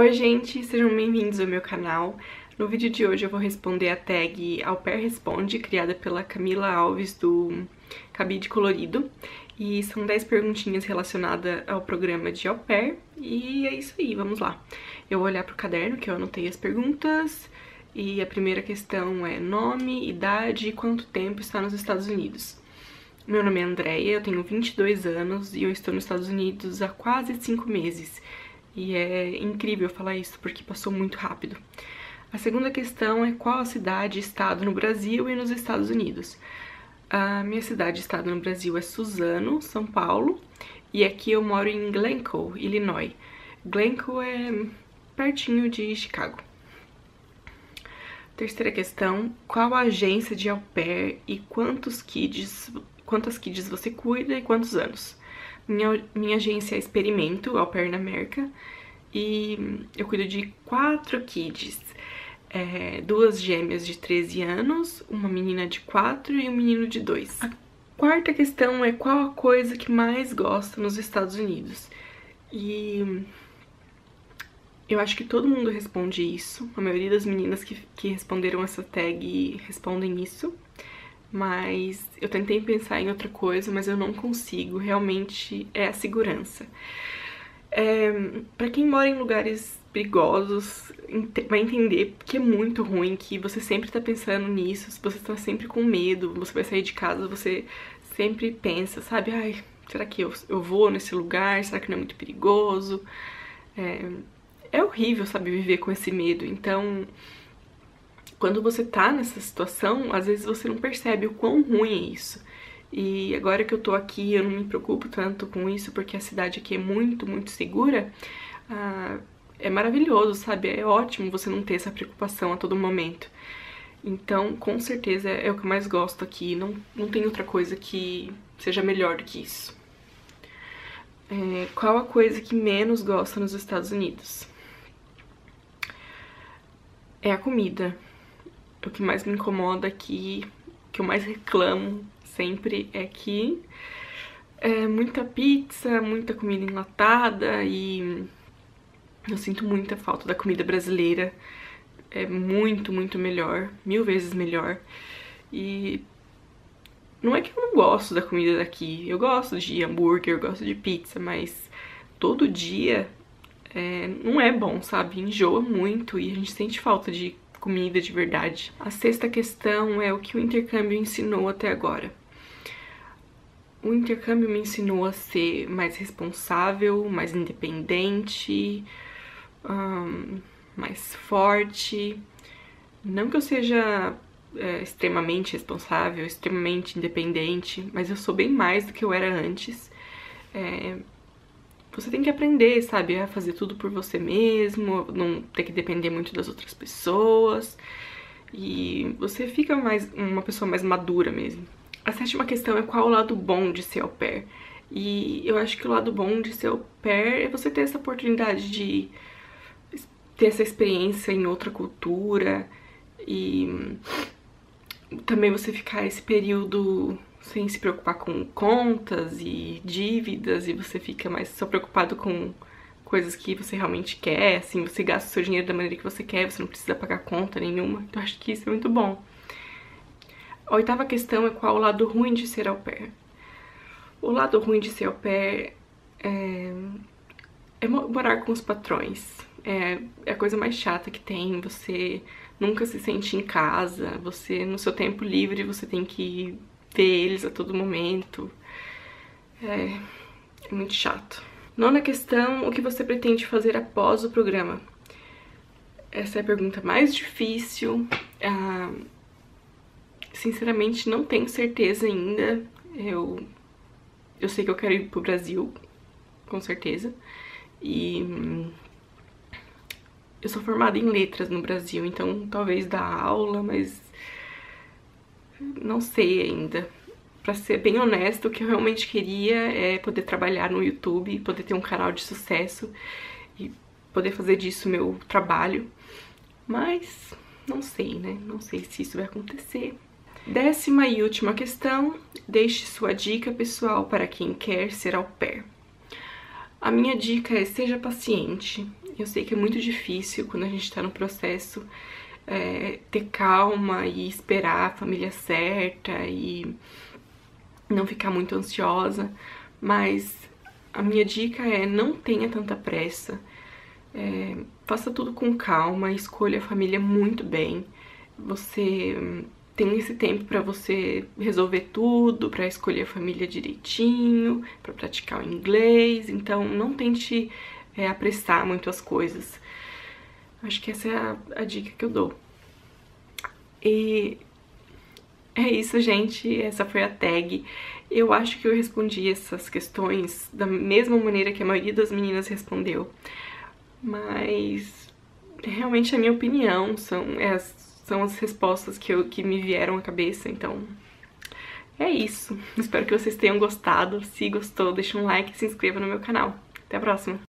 Oi gente, sejam bem-vindos ao meu canal. No vídeo de hoje eu vou responder a tag Au Pair Responde, criada pela Camila Alves do Cabide Colorido. E são 10 perguntinhas relacionadas ao programa de Au Pair. E é isso aí, vamos lá. Eu vou olhar pro caderno que eu anotei as perguntas. E a primeira questão é nome, idade e quanto tempo está nos Estados Unidos. Meu nome é Andréia, eu tenho 22 anos e eu estou nos Estados Unidos há quase 5 meses. E é incrível falar isso porque passou muito rápido. A segunda questão é qual a cidade e estado no Brasil e nos Estados Unidos. A minha cidade e estado no Brasil é Suzano, São Paulo, e aqui eu moro em Glencoe, Illinois. Glencoe é pertinho de Chicago. Terceira questão, qual a agência de au pair e quantos kids, quantas kids você cuida e quantos anos? Minha, minha agência é Experimento, Au Pair na América, e eu cuido de quatro kids. É, duas gêmeas de 13 anos, uma menina de 4 e um menino de 2. A quarta questão é qual a coisa que mais gosta nos Estados Unidos. E eu acho que todo mundo responde isso. A maioria das meninas que, que responderam essa tag respondem isso mas eu tentei pensar em outra coisa, mas eu não consigo, realmente é a segurança. É, para quem mora em lugares perigosos, vai entender que é muito ruim, que você sempre tá pensando nisso, você tá sempre com medo, você vai sair de casa, você sempre pensa, sabe, ai, será que eu, eu vou nesse lugar, será que não é muito perigoso? É, é horrível, sabe, viver com esse medo, então quando você tá nessa situação, às vezes você não percebe o quão ruim é isso. E agora que eu tô aqui, eu não me preocupo tanto com isso, porque a cidade aqui é muito, muito segura. Ah, é maravilhoso, sabe? É ótimo você não ter essa preocupação a todo momento. Então, com certeza, é o que eu mais gosto aqui. Não, não tem outra coisa que seja melhor do que isso. É, qual a coisa que menos gosta nos Estados Unidos? É a comida o que mais me incomoda aqui, que eu mais reclamo sempre é que é muita pizza, muita comida enlatada e eu sinto muita falta da comida brasileira. É muito, muito melhor, mil vezes melhor. E não é que eu não gosto da comida daqui, eu gosto de hambúrguer, eu gosto de pizza, mas todo dia é, não é bom, sabe? Enjoa muito e a gente sente falta de comida de verdade. A sexta questão é o que o intercâmbio ensinou até agora. O intercâmbio me ensinou a ser mais responsável, mais independente, um, mais forte. Não que eu seja é, extremamente responsável, extremamente independente, mas eu sou bem mais do que eu era antes. É, você tem que aprender, sabe, a fazer tudo por você mesmo, não ter que depender muito das outras pessoas. E você fica mais uma pessoa mais madura mesmo. A sétima questão é qual o lado bom de ser au pair. E eu acho que o lado bom de ser au pair é você ter essa oportunidade de ter essa experiência em outra cultura e também você ficar esse período sem se preocupar com contas e dívidas e você fica mais só preocupado com coisas que você realmente quer, assim, você gasta o seu dinheiro da maneira que você quer, você não precisa pagar conta nenhuma. Então acho que isso é muito bom. A oitava questão é qual o lado ruim de ser au pair. O lado ruim de ser au pair é, é morar com os patrões. É, é a coisa mais chata que tem, você nunca se sente em casa, você no seu tempo livre você tem que ver eles a todo momento. É, é muito chato. Nona questão, o que você pretende fazer após o programa? Essa é a pergunta mais difícil. Ah, sinceramente, não tenho certeza ainda. Eu, eu sei que eu quero ir pro Brasil, com certeza. E eu sou formada em letras no Brasil, então talvez dar aula, mas não sei ainda. Pra ser bem honesto, o que eu realmente queria é poder trabalhar no YouTube, poder ter um canal de sucesso e poder fazer disso meu trabalho. Mas não sei, né? Não sei se isso vai acontecer. Décima e última questão, deixe sua dica pessoal para quem quer ser au pair. A minha dica é seja paciente. Eu sei que é muito difícil quando a gente tá no processo é, ter calma e esperar a família certa e não ficar muito ansiosa, mas a minha dica é não tenha tanta pressa, é, faça tudo com calma, escolha a família muito bem, você hum, tem esse tempo para você resolver tudo, para escolher a família direitinho, para praticar o inglês, então não tente é, apressar muito as coisas. Acho que essa é a, a dica que eu dou. E é isso, gente. Essa foi a tag. Eu acho que eu respondi essas questões da mesma maneira que a maioria das meninas respondeu. Mas realmente a minha opinião, são é as são as respostas que, eu, que me vieram à cabeça, então é isso. Espero que vocês tenham gostado. Se gostou, deixa um like e se inscreva no meu canal. Até a próxima!